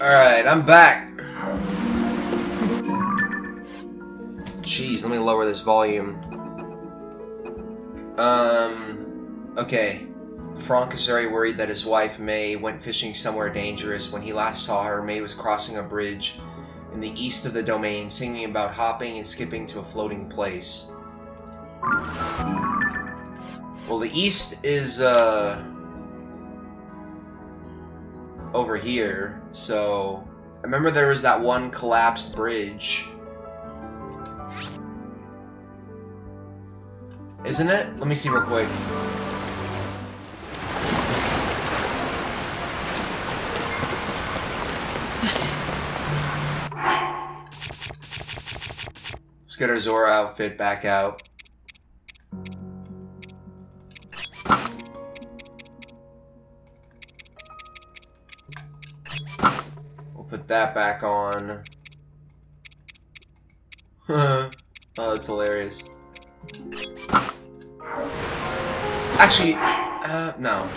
Alright, I'm back. Jeez, let me lower this volume. Um, okay. Frank is very worried that his wife, May, went fishing somewhere dangerous. When he last saw her, May was crossing a bridge in the east of the domain, singing about hopping and skipping to a floating place. Well, the east is, uh... over here, so... I remember there was that one collapsed bridge. Isn't it? Let me see real quick. Let's get our Zora outfit back out. Put that back on. oh, that's hilarious. Actually, uh, no.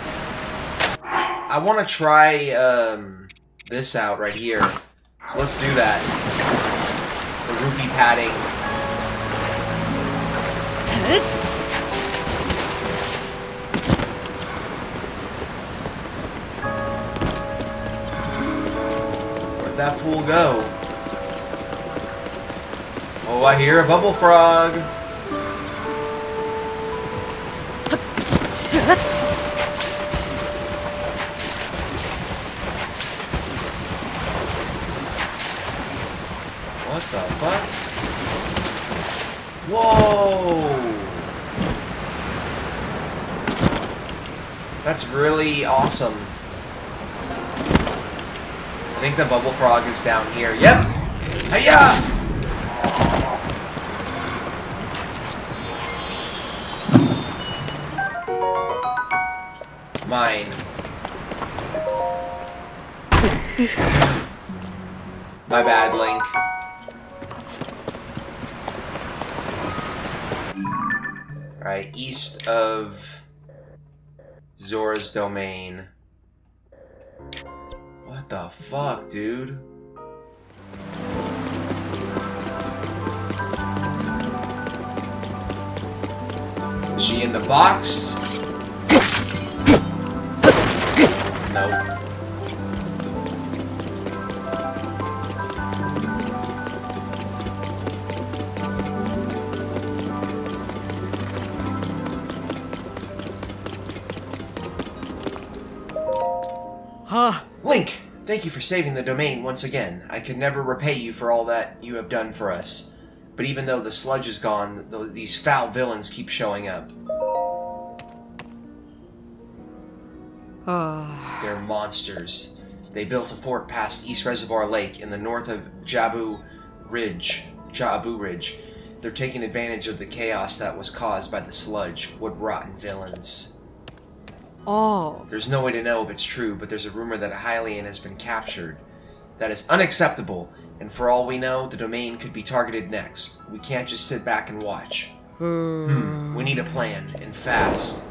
I want to try, um, this out right here. So let's do that. The rupee padding. That fool go? Oh, I hear a bubble frog. What the fuck? Whoa! That's really awesome. I think the bubble frog is down here. Yep! Hiya! Mine. My bad, Link. Alright, east of Zora's domain. The fuck, dude? Is she in the box? No. Thank you for saving the domain once again. I could never repay you for all that you have done for us. But even though the sludge is gone, th these foul villains keep showing up. Uh, They're monsters. They built a fort past East Reservoir Lake in the north of Ja'Abu Ridge. Ja'Abu Ridge. They're taking advantage of the chaos that was caused by the sludge. What rotten villains. Oh. There's no way to know if it's true, but there's a rumor that a Hylian has been captured. That is unacceptable, and for all we know, the domain could be targeted next. We can't just sit back and watch. Hmm, we need a plan, and fast.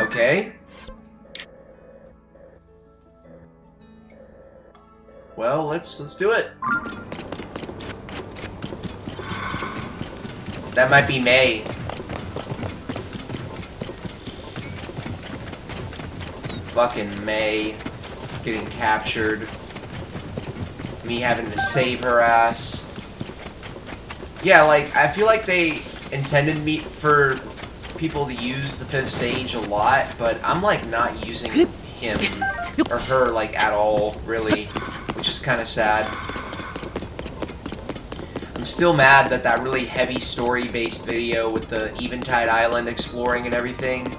Okay? Well, let's let's do it. That might be May. Fucking May getting captured. Me having to save her ass. Yeah, like, I feel like they intended me for people to use the fifth stage a lot, but I'm, like, not using him or her, like, at all, really, which is kind of sad. I'm still mad that that really heavy story-based video with the Eventide Island exploring and everything,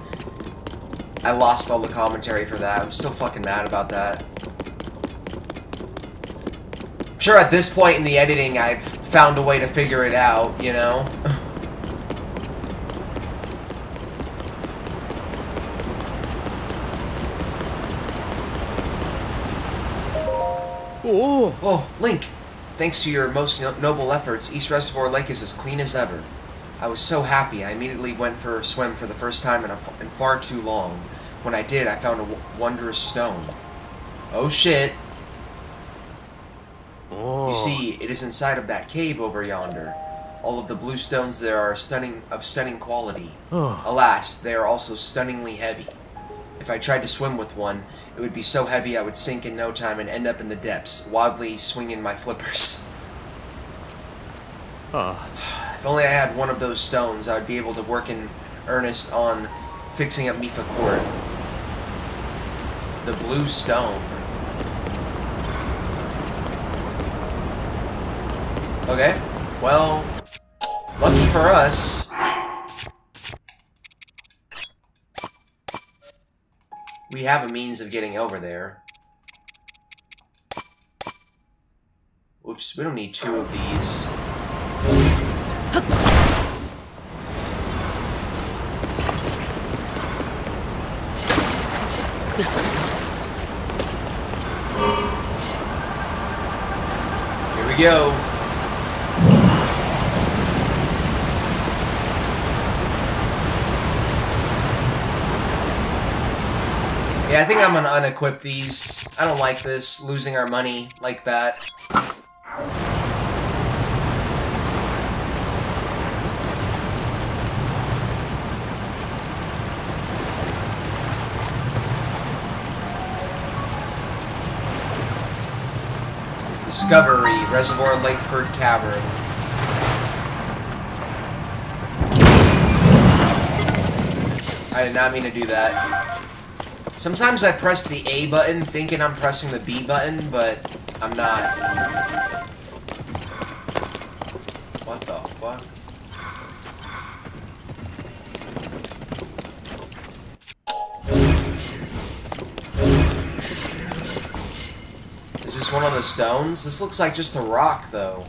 I lost all the commentary for that. I'm still fucking mad about that. I'm sure at this point in the editing I've found a way to figure it out, you know? Oh, oh. Oh, Link! Thanks to your most no- noble efforts, East Reservoir Lake is as clean as ever. I was so happy, I immediately went for a swim for the first time in, a f in far too long. When I did, I found a w- wondrous stone. Oh shit! Oh. You see, it is inside of that cave over yonder. All of the blue stones there are stunning of stunning quality. Oh. Alas, they are also stunningly heavy. If I tried to swim with one, it would be so heavy I would sink in no time and end up in the depths, wildly swinging my flippers. Ah. If only I had one of those stones, I would be able to work in earnest on fixing up Mipha Court. The blue stone. Okay, well, lucky for us. We have a means of getting over there. Oops, we don't need two of these. Here we go. Yeah, I think I'm gonna unequip these. I don't like this, losing our money like that. Discovery, Reservoir Lakeford Cavern. I did not mean to do that. Sometimes I press the A button thinking I'm pressing the B button, but I'm not. What the fuck? One of the stones? This looks like just a rock, though.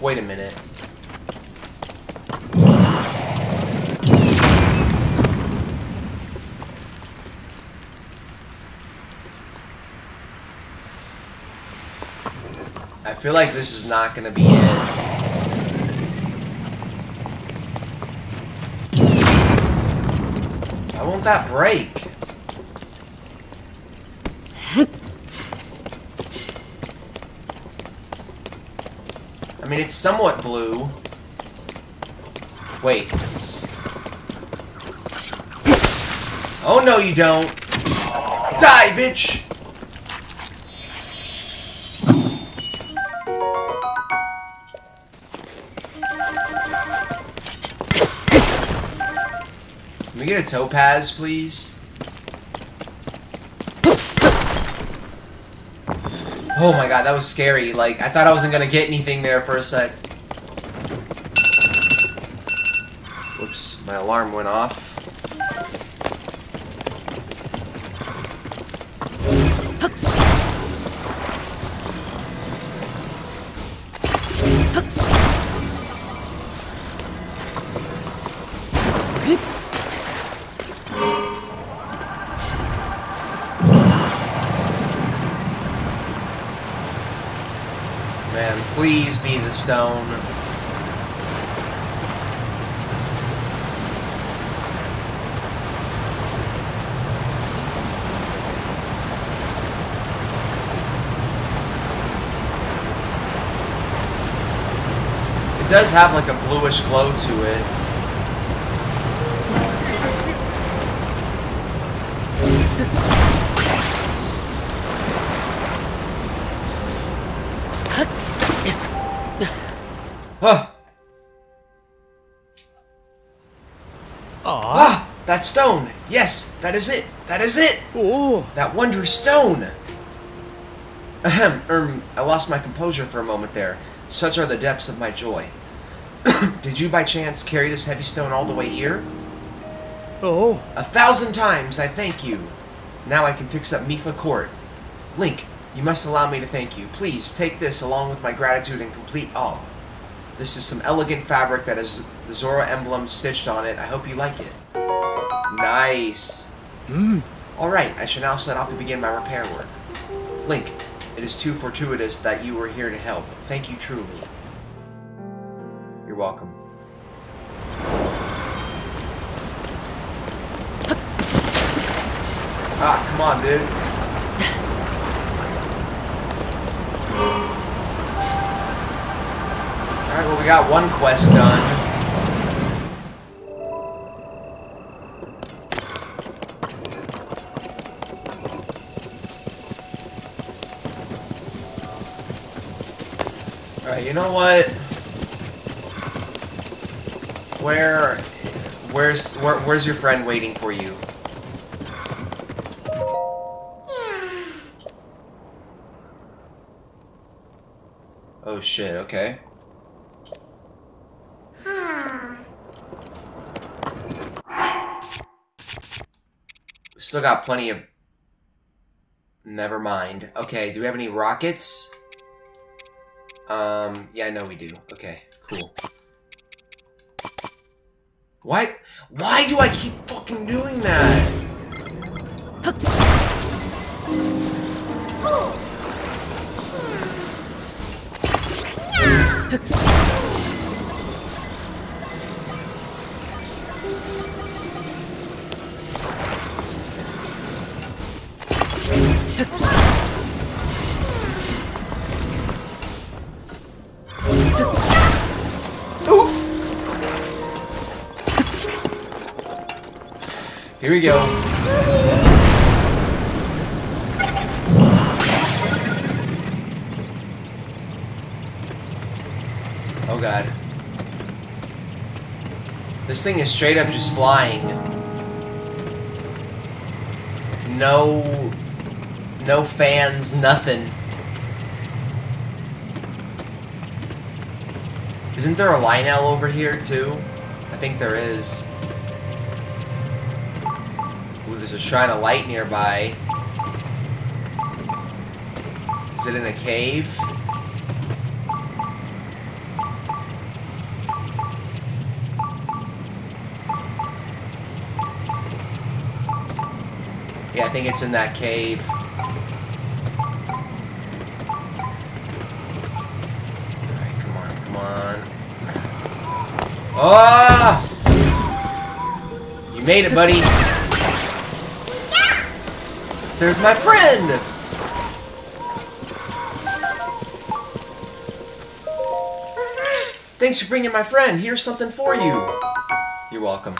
Wait a minute. I feel like this is not gonna be it. That break? Mean, it's somewhat blue. Wait. Oh, no, you don't. Die, bitch! Can we get a topaz, please? Oh my god, that was scary. Like, I thought I wasn't gonna get anything there for a sec. Whoops, my alarm went off. The stone. It does have like a bluish glow to it. Ah. That stone! Yes, that is it! That is it! Oh. That wondrous stone! Ahem, erm, I lost my composure for a moment there. Such are the depths of my joy. Did you by chance carry this heavy stone all the way here? Oh. A thousand times I thank you. Now I can fix up Mipha Court. Link, you must allow me to thank you. Please take this along with my gratitude and complete awe. This is some elegant fabric that has the Zora emblem stitched on it. I hope you like it. Nice. Hmm. Alright, I shall now set off to begin my repair work. Link, it is too fortuitous that you were here to help. Thank you truly. You're welcome. Ah, come on, dude. Got one quest done. Alright, you know what? Where... Where's... Where, where's your friend waiting for you? Oh shit, okay. Still got plenty of... Never mind. Okay, do we have any rockets? Um, yeah, I know we do. Okay, cool. Why? Why do I keep fucking doing that? Oof! Here we go. Oh god. This thing is straight up just flying. No... No fans, nothing. Isn't there a Lynel over here, too? I think there is. Ooh, there's a Shrine of Light nearby. Is it in a cave? Yeah, I think it's in that cave. Come on, come on. Oh! You made it, buddy. There's my friend! Thanks for bringing my friend. Here's something for you. You're welcome.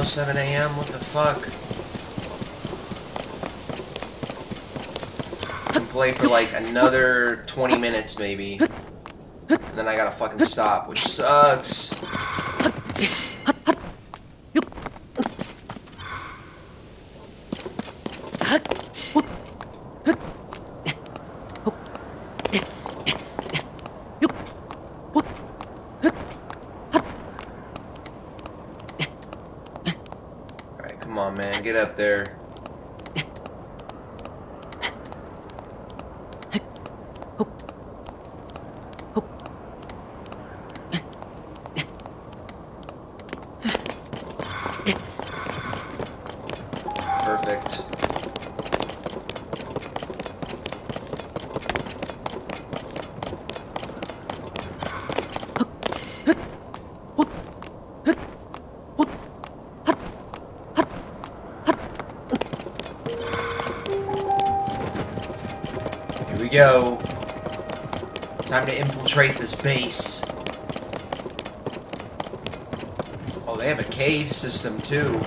Man, 9.07 a.m.? What the fuck? I can play for like another 20 minutes maybe. And then I gotta fucking stop, which sucks. Alright, come on, man. Get up there. Infiltrate this base. Oh, they have a cave system too.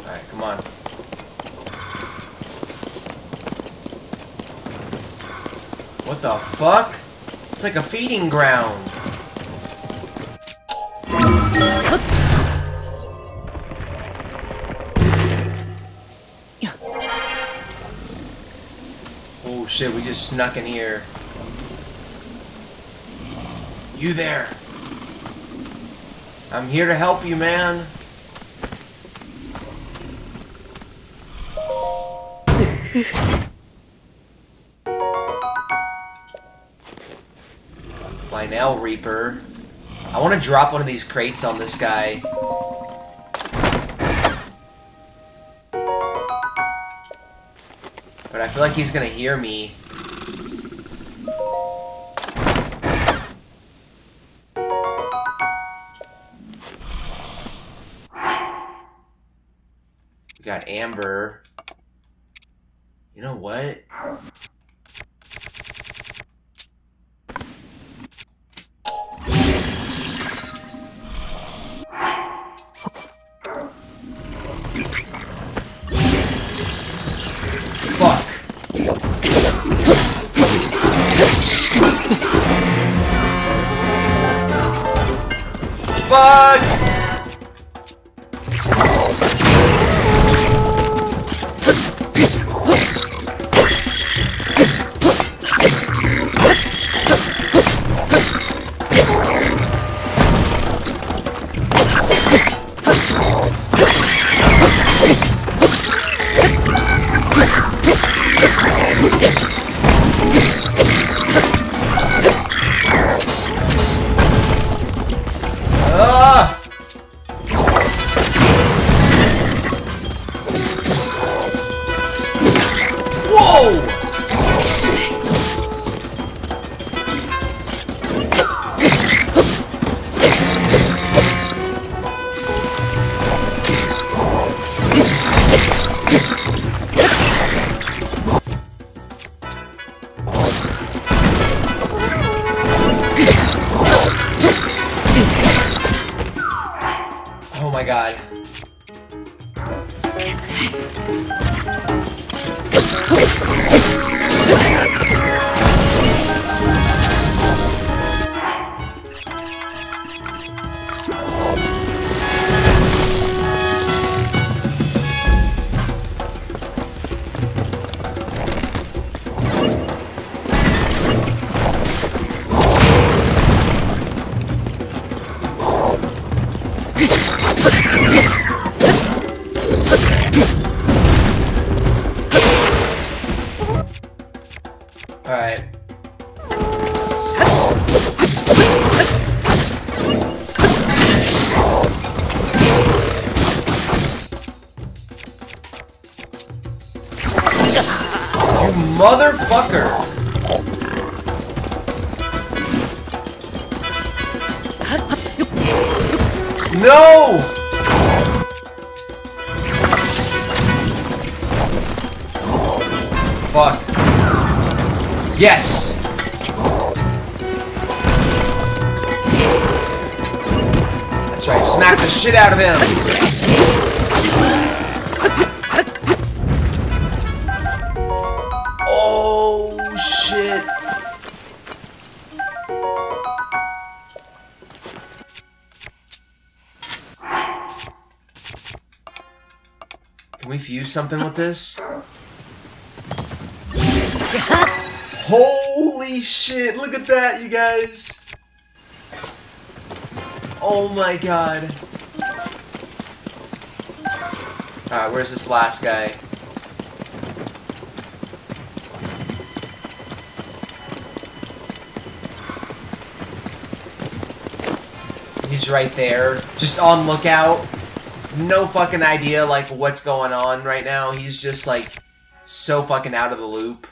Alright, come on. What the fuck? It's like a feeding ground. Oh shit, we just snuck in here. You there? I'm here to help you, man. Nail Reaper. I want to drop one of these crates on this guy. But I feel like he's gonna hear me. We got Amber. You know what? Ha ha ha! Let's go. Yes! That's right, smack the shit out of him! Oh, shit. Can we fuse something with this? Holy shit, look at that, you guys! Oh my god. Alright, where's this last guy? He's right there, just on lookout. No fucking idea, like, what's going on right now. He's just, like, so fucking out of the loop.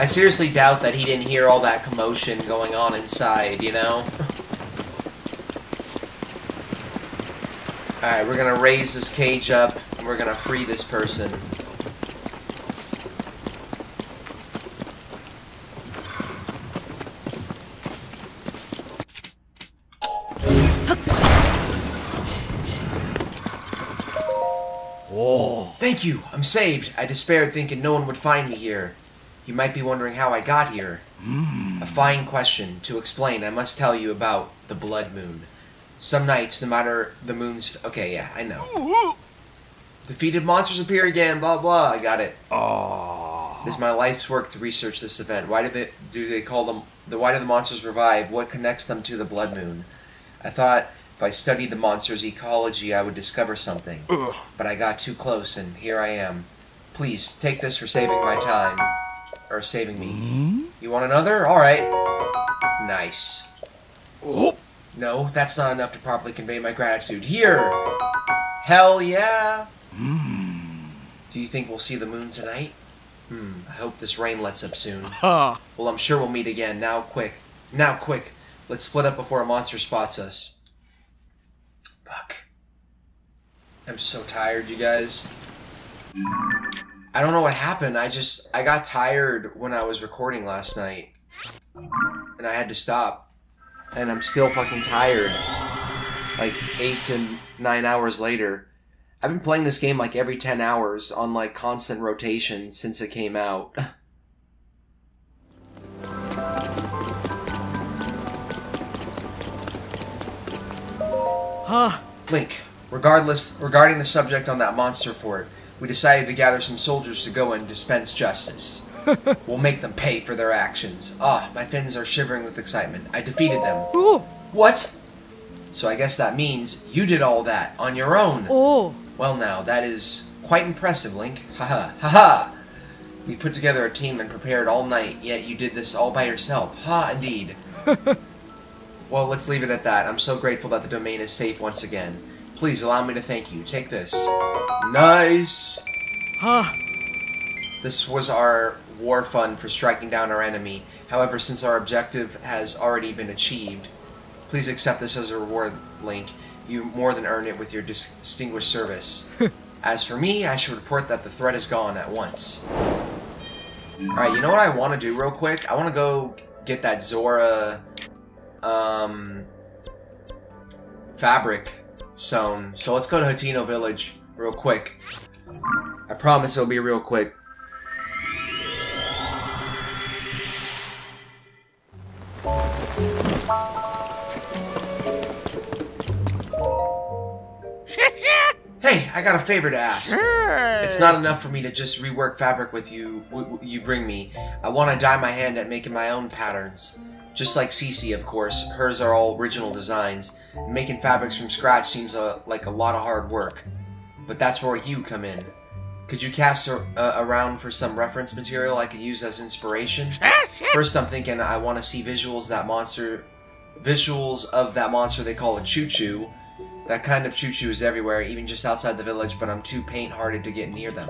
I seriously doubt that he didn't hear all that commotion going on inside, you know? Alright, we're gonna raise this cage up, and we're gonna free this person. Oh. Thank you! I'm saved! I despaired thinking no one would find me here. You might be wondering how I got here. Hmm. A fine question. To explain, I must tell you about the Blood Moon. Some nights, no matter the moon's... Okay, yeah, I know. Defeated monsters appear again, blah blah, I got it. Oh. This is my life's work to research this event. Why do they, do they call them The why do the monsters revive? What connects them to the blood moon? I thought if I studied the monster's ecology, I would discover something. Ugh. But I got too close, and here I am. Please, take this for saving my time. Or saving me. You want another? Alright. Nice. Oh. No, that's not enough to properly convey my gratitude. Here! Hell yeah! Do you think we'll see the moon tonight? Hmm, I hope this rain lets up soon. Well, I'm sure we'll meet again. Now, quick. Now, quick. Let's split up before a monster spots us. Fuck. I'm so tired, you guys. I don't know what happened. I just I got tired when I was recording last night. And I had to stop. And I'm still fucking tired. Like 8 to 9 hours later. I've been playing this game like every 10 hours on like constant rotation since it came out. huh. Link, regardless regarding the subject on that monster fort, we decided to gather some soldiers to go and dispense justice. we'll make them pay for their actions. Ah, my fins are shivering with excitement. I defeated them. Oh. What? So I guess that means you did all that on your own. Oh. Well now, that is quite impressive, Link. Haha, haha! We put together a team and prepared all night, yet you did this all by yourself. Ha, indeed. well, let's leave it at that. I'm so grateful that the domain is safe once again. Please allow me to thank you. Take this. Nice! Huh. This was our war fund for striking down our enemy. However, since our objective has already been achieved, please accept this as a reward, Link. You more than earned it with your dis- distinguished service. as for me, I should report that the threat is gone at once. Alright, you know what I want to do real quick? I want to go get that Zora, um, fabric sewn. So let's go to Hateno Village real quick. I promise it'll be real quick. Hey, I got a favor to ask. It's not enough for me to just rework fabric with you w- you bring me. I want to dye my hand at making my own patterns. Just like Cece, of course, hers are all original designs. Making fabrics from scratch seems uh, like a lot of hard work. But that's where you come in. Could you cast a- around for some reference material I could use as inspiration? First, I'm thinking I want to see visuals that monster, visuals of that monster they call a Chuchu. That kind of Chuchu is everywhere, even just outside the village, but I'm too paint hearted to get near them.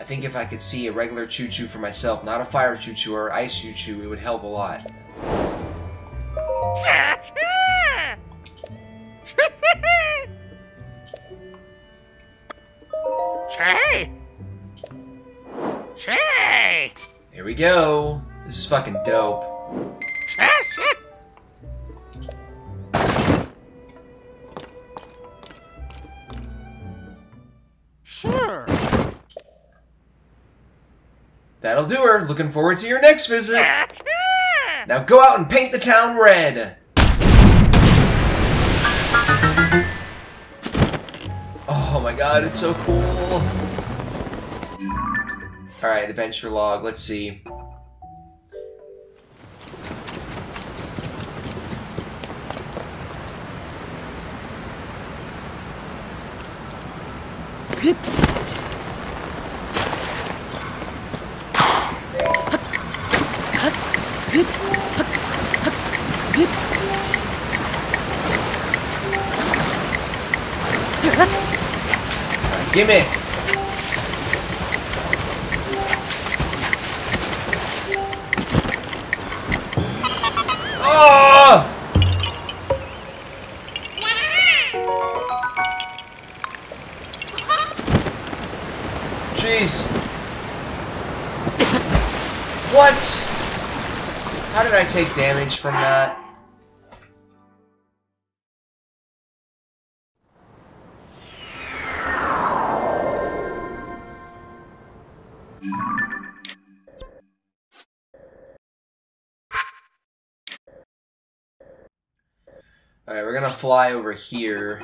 I think if I could see a regular Chuchu for myself, not a fire Chuchu or ice Chuchu, it would help a lot. Here we go. This is fucking dope. Sure. That'll do her. Looking forward to your next visit. Now go out and paint the town red. Oh my god, it's so cool. Alright, adventure log. Let's see. Gimme! Oh! Ah! Jeez. What? How did I take damage from that? Fly over here.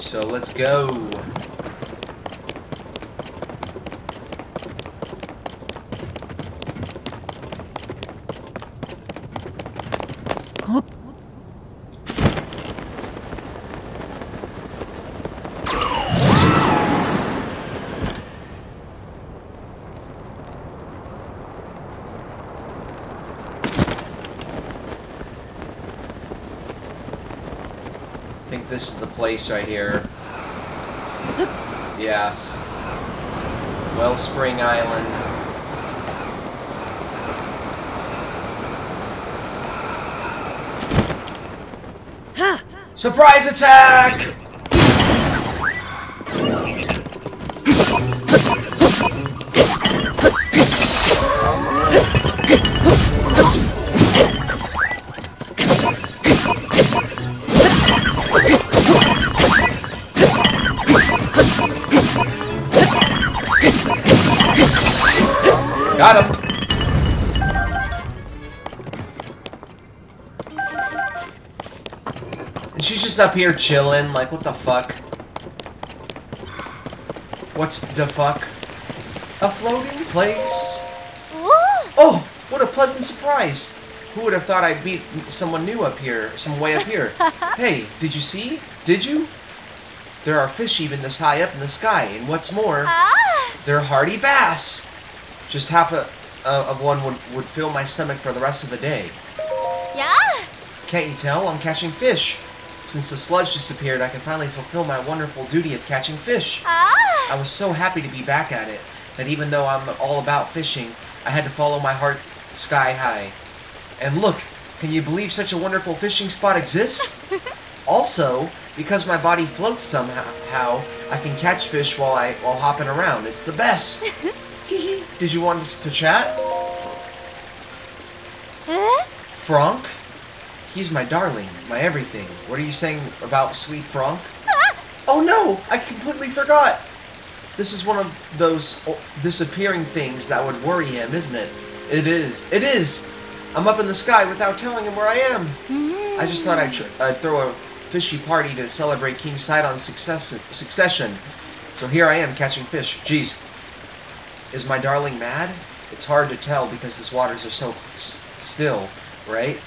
So let's go. Think this is the place right here. Yeah. Wellspring Island. Surprise attack! Just up here chilling, like, what the fuck? What the fuck? A floating place? Oh, what a pleasant surprise! Who would have thought I'd meet someone new up here, some way up here? hey, did you see? Did you? There are fish even this high up in the sky, and what's more, Ah! they're hardy bass. Just half a, uh, of one would, would fill my stomach for the rest of the day. Yeah? Can't you tell? I'm catching fish. Since the sludge disappeared, I can finally fulfill my wonderful duty of catching fish. Ah! I was so happy to be back at it that even though I'm all about fishing, I had to follow my heart sky high. And look, can you believe such a wonderful fishing spot exists? also, because my body floats somehow, how I can catch fish while I while hopping around. It's the best. Did you want to chat? Eh? Franck? He's my darling, my everything. What are you saying about sweet Franck? Oh no! I completely forgot! This is one of those oh, disappearing things that would worry him, isn't it? It is. It is! I'm up in the sky without telling him where I am. I just thought I'd, I'd throw a fishy party to celebrate King Sidon's success- succession. So here I am catching fish. Jeez. Is my darling mad? It's hard to tell because his waters are so still, right?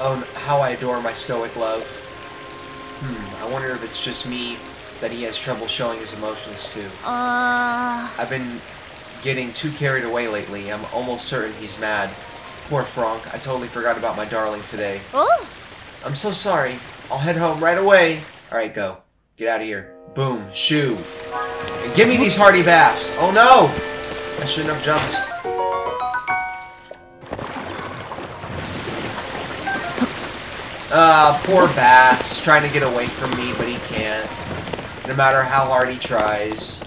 Oh, how I adore my stoic love. Hmm, I wonder if it's just me that he has trouble showing his emotions to. Uh. I've been getting too carried away lately. I'm almost certain he's mad. Poor Frank, I totally forgot about my darling today. Oh! I'm so sorry. I'll head home right away. Alright, go. Get out of here. Boom. Shoo. And give me these hardy bass. Oh no! I shouldn't have jumped. Ah, poor Bass, trying to get away from me, but he can't. No matter how hard he tries.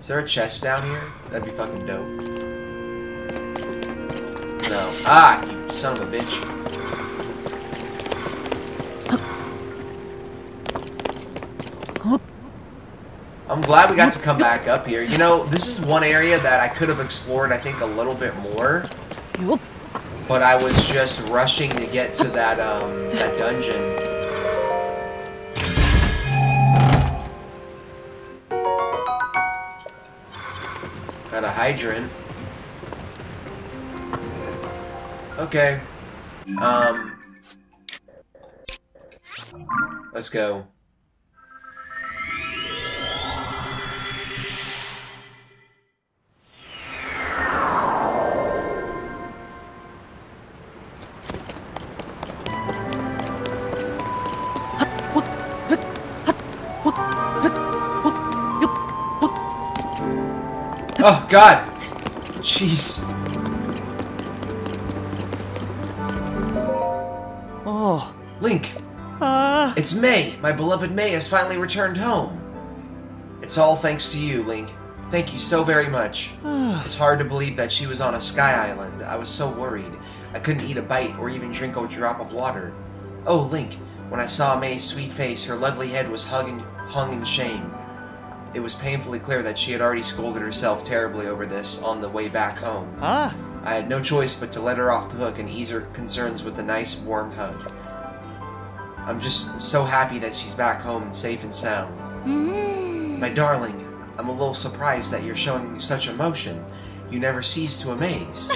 Is there a chest down here? That'd be fucking dope. No. Ah, you son of a bitch. I'm glad we got to come back up here. You know, this is one area that I could have explored, I think, a little bit more. But I was just rushing to get to that, um, that dungeon. Got a hydrant. Okay. Um. Let's go. Oh, God! Jeez. Oh. Link, Ah. it's May! My beloved May has finally returned home! It's all thanks to you, Link. Thank you so very much. It's hard to believe that she was on a sky island. I was so worried. I couldn't eat a bite or even drink a drop of water. Oh, Link, when I saw May's sweet face, her lovely head was hugging, hung in shame. It was painfully clear that she had already scolded herself terribly over this on the way back home. Ah. I had no choice but to let her off the hook and ease her concerns with a nice, warm hug. I'm just so happy that she's back home and safe and sound. Mm. My darling, I'm a little surprised that you're showing such emotion. You never cease to amaze.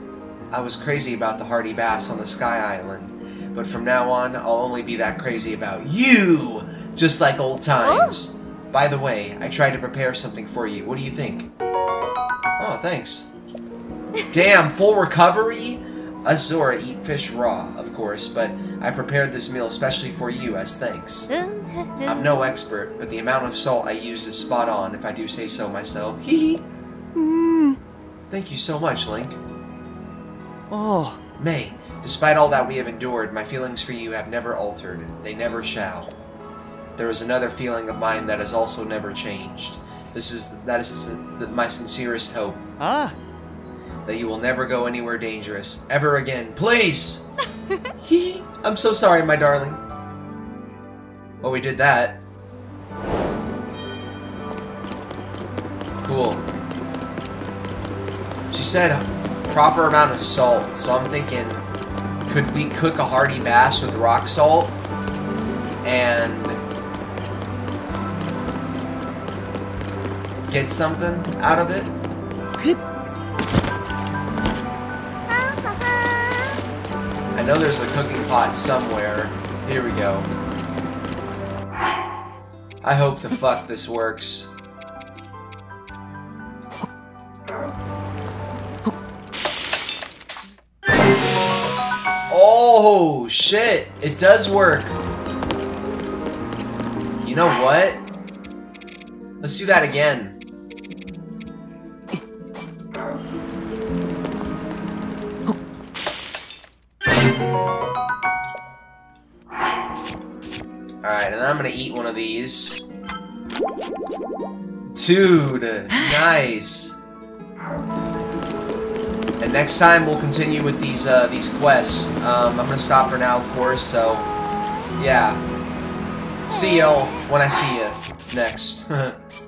I was crazy about the hardy bass on the Sky Island, but from now on, I'll only be that crazy about you! Just like old times. By the way, I tried to prepare something for you. What do you think? Oh, thanks. Damn, full recovery? Uh, Us Zora eat fish raw, of course, but I prepared this meal especially for you as thanks. I'm no expert, but the amount of salt I use is spot on, if I do say so myself. Hee hee. Mm. Thank you so much, Link. Oh, May, despite all that we have endured, my feelings for you have never altered. They never shall. There is another feeling of mine that has also never changed. This is that is the, my sincerest hope ah, that you will never go anywhere dangerous ever again. Please. Hee. I'm so sorry, my darling. Well, we did that. Cool. She said proper amount of salt, so I'm thinking, could we cook a hearty bass with rock salt? And get something out of it? I know there's a cooking pot somewhere. Here we go. I hope the fuck this works. Oh, shit. It does work. You know what? Let's do that again. Gonna eat one of these. Dude, nice. And next time we'll continue with these uh, these quests. Um, I'm gonna stop for now, of course. So, yeah. See y'all when I see you next.